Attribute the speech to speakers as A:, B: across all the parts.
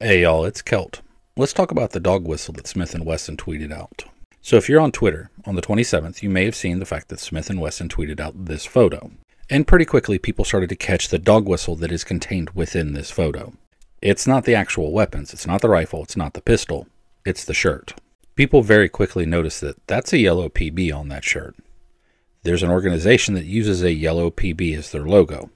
A: Hey y'all, it's Celt. Let's talk about the dog whistle that Smith & Wesson tweeted out. So if you're on Twitter on the 27th, you may have seen the fact that Smith & Wesson tweeted out this photo. And pretty quickly people started to catch the dog whistle that is contained within this photo. It's not the actual weapons, it's not the rifle, it's not the pistol, it's the shirt. People very quickly noticed that that's a yellow PB on that shirt. There's an organization that uses a yellow PB as their logo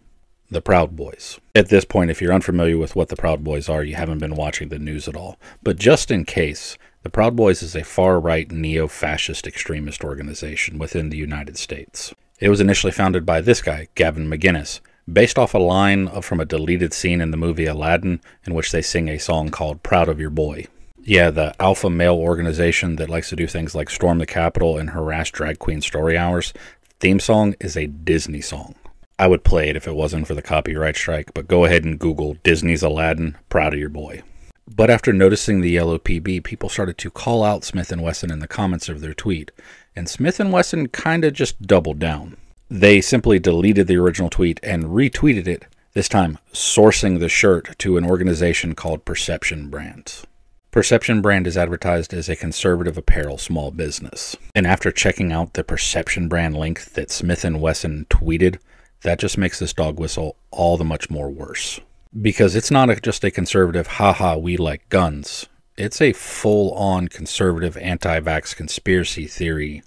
A: the Proud Boys. At this point, if you're unfamiliar with what the Proud Boys are, you haven't been watching the news at all. But just in case, the Proud Boys is a far right neo fascist extremist organization within the United States. It was initially founded by this guy, Gavin McInnes, based off a line from a deleted scene in the movie Aladdin, in which they sing a song called Proud of Your Boy. Yeah, the alpha male organization that likes to do things like storm the Capitol and harass drag queen story hours. Theme song is a Disney song. I would play it if it wasn't for the copyright strike, but go ahead and Google Disney's Aladdin, proud of your boy. But after noticing the yellow PB, people started to call out Smith & Wesson in the comments of their tweet, and Smith & Wesson kind of just doubled down. They simply deleted the original tweet and retweeted it, this time sourcing the shirt to an organization called Perception Brands. Perception Brand is advertised as a conservative apparel small business. And after checking out the Perception Brand link that Smith & Wesson tweeted, that just makes this dog whistle all the much more worse. Because it's not a, just a conservative, haha, we like guns. It's a full on conservative anti vax conspiracy theory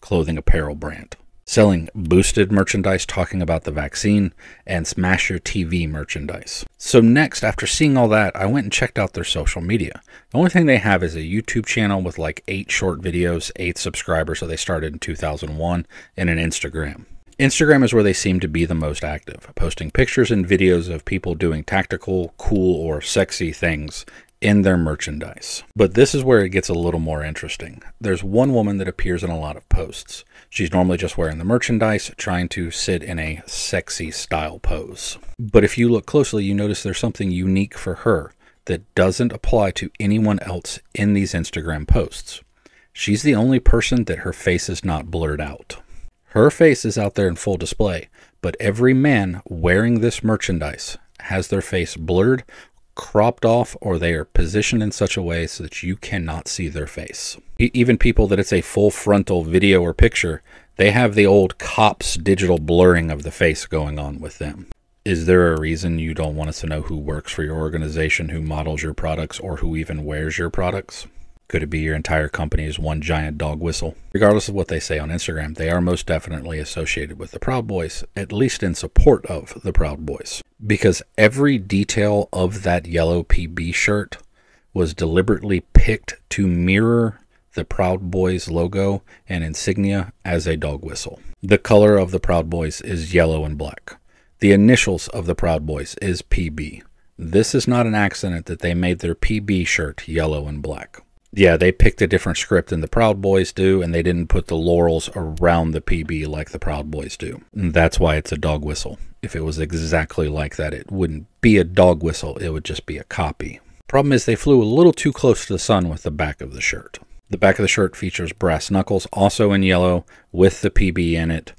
A: clothing apparel brand. Selling boosted merchandise talking about the vaccine and Smash Your TV merchandise. So, next, after seeing all that, I went and checked out their social media. The only thing they have is a YouTube channel with like eight short videos, eight subscribers, so they started in 2001, and an Instagram. Instagram is where they seem to be the most active, posting pictures and videos of people doing tactical, cool, or sexy things in their merchandise. But this is where it gets a little more interesting. There's one woman that appears in a lot of posts. She's normally just wearing the merchandise, trying to sit in a sexy style pose. But if you look closely, you notice there's something unique for her that doesn't apply to anyone else in these Instagram posts. She's the only person that her face is not blurred out. Her face is out there in full display, but every man wearing this merchandise has their face blurred, cropped off, or they are positioned in such a way so that you cannot see their face. Even people that it's a full frontal video or picture, they have the old cops digital blurring of the face going on with them. Is there a reason you don't want us to know who works for your organization, who models your products, or who even wears your products? Could it be your entire company is one giant dog whistle? Regardless of what they say on Instagram, they are most definitely associated with the Proud Boys, at least in support of the Proud Boys. Because every detail of that yellow PB shirt was deliberately picked to mirror the Proud Boys logo and insignia as a dog whistle. The color of the Proud Boys is yellow and black. The initials of the Proud Boys is PB. This is not an accident that they made their PB shirt yellow and black. Yeah, they picked a different script than the Proud Boys do, and they didn't put the laurels around the PB like the Proud Boys do. And that's why it's a dog whistle. If it was exactly like that, it wouldn't be a dog whistle, it would just be a copy. Problem is, they flew a little too close to the sun with the back of the shirt. The back of the shirt features brass knuckles, also in yellow, with the PB in it,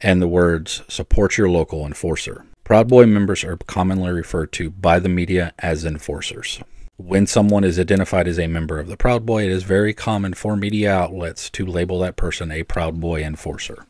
A: and the words, Support your local enforcer. Proud Boy members are commonly referred to by the media as enforcers. When someone is identified as a member of the Proud Boy, it is very common for media outlets to label that person a Proud Boy enforcer.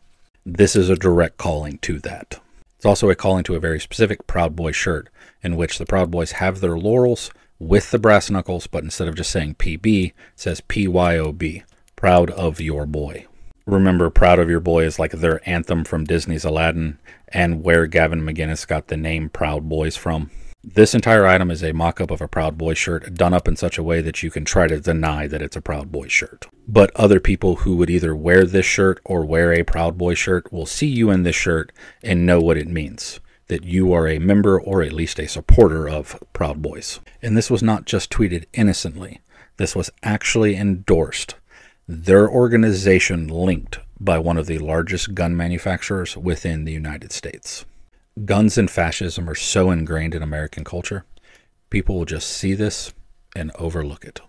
A: This is a direct calling to that. It's also a calling to a very specific Proud Boy shirt, in which the Proud Boys have their laurels with the brass knuckles, but instead of just saying PB, says PYOB, Proud of Your Boy. Remember, Proud of Your Boy is like their anthem from Disney's Aladdin, and where Gavin McInnes got the name Proud Boys from. This entire item is a mock-up of a Proud Boy shirt done up in such a way that you can try to deny that it's a Proud Boy shirt. But other people who would either wear this shirt or wear a Proud Boy shirt will see you in this shirt and know what it means. That you are a member or at least a supporter of Proud Boys. And this was not just tweeted innocently. This was actually endorsed. Their organization linked by one of the largest gun manufacturers within the United States guns and fascism are so ingrained in American culture, people will just see this and overlook it.